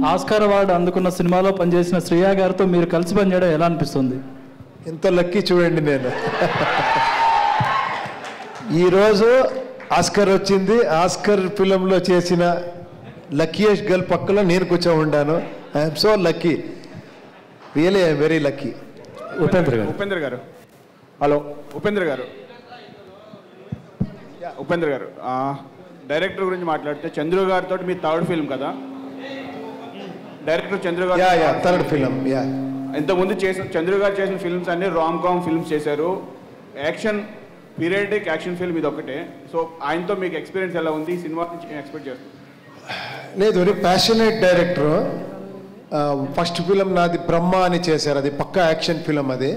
Oscar award అందుకున్న సినిమాలో పనిచేసిన శ్రియా గారితో మీరు కలిసి పనిచేయడం ఎలా అనిపిస్తుంది? ఎంత లక్కీ చూడండి నేను. ఈరోజు ఆస్కర్ వచ్చింది. ఆస్కర్ ఫిలంలో చేసిన లక్కీయెస్ట్ గర్ల్ పక్కలో నేను కూర్చో ఉండాను I'm so lucky really I'm very lucky Upendra garu. Upendra garu. Hello. Upendra గారు. యా, ఉపేంద్ర గారు. ఆ, డైరెక్టర్ గురించి మాట్లాడితే చంద్రు గారితో మీ థర్డ్ ఫిల్మ్ కదా? Director Chandru garu yeah yeah third film yeah. ఇంతకుముందు చేసిన చంద్రు గారు చేసిన ఫిల్మ్స్ అన్ని రామ్ కామ్ ఫిల్మ్స్ చేశారు. యాక్షన్ పీరియడిక్ యాక్షన్ ఫిల్మ్ ఇది ఒకటే సో ఆయనతో మీకు ఎక్స్పీరియన్స్ ఎలా ఉంది? సినిమా నుంచి నేను ఎక్స్పెక్ట్ చేస్తాను లేదు very passionate director first film నాది బ్రహ్మ అని చేశారు. అది పక్కా యాక్షన్ ఫిలం అది.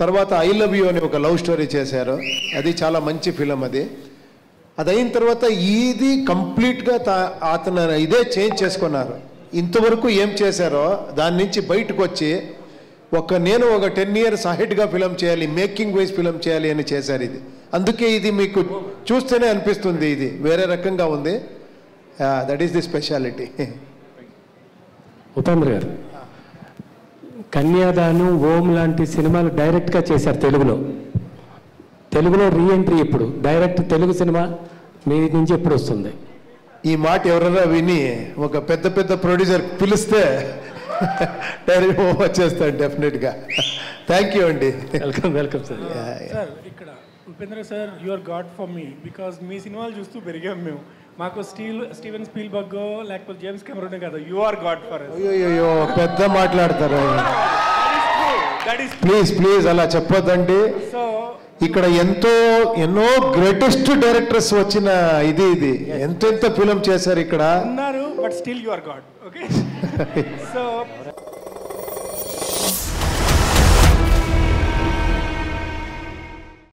తర్వాత ఐ లవ్ యూ అని ఒక లవ్ స్టోరీ చేశారు. అది చాలా మంచి ఫిలం అది. అది అయిన తర్వాత ఇది కంప్లీట్గా అతను ఇదే చేంజ్ చేసుకున్నారు. ఇంతవరకు ఏం చేశారో దాని నుంచి బయటకు వచ్చి ఒక నేను ఒక టెన్ ఇయర్స్ అహెడ్గా ఫిలం చేయాలి మేకింగ్ వైజ్ ఫిలం చేయాలి అని చేశారు ఇది. అందుకే ఇది మీకు చూస్తేనే అనిపిస్తుంది ఇది. వేరే రకంగా ఉంది. That is the speciality Upendra garu Kanyadanam Om లాంటి సినిమాలు డైరెక్ట్గా చేశారు తెలుగులో. తెలుగులో రీఎంట్రీ ఇప్పుడు డైరెక్ట్ తెలుగు సినిమా మీ నుంచి ఎప్పుడు వస్తుంది? ఈ మాట ఎవరైనా విని ఒక పెద్ద పెద్ద ప్రొడ్యూసర్ పిలిస్తే డైరెక్ట్ వచ్చేస్తాడు డెఫినెట్గా థ్యాంక్ యూ అండి. వెల్కమ్ వెల్కమ్ సార్ సార్ ఇక్కడ Upendra sir your god for me because మీ సినిమాలు చూస్తూ పెరిగాం మేము. మాకు స్టీల్ స్టీవెన్ స్పీల్ బగ్ లేకపోతే జేమ్స్ కెమెరోనే కదా యు ఆర్ గాడ్ ఫర్ అయ్యో పెద్ద మాట్లాడతారు. ప్లీజ్ ప్లీజ్ అలా చెప్పొద్దండి. సో ఇక్కడ ఎంతో ఎన్నో గ్రేటెస్ట్ డైరెక్టర్స్ వచ్చిన ఇది ఇది. ఎంత ఎంత ఫిలం చేశారు ఇక్కడ? ఉన్నారు but still you are god okay so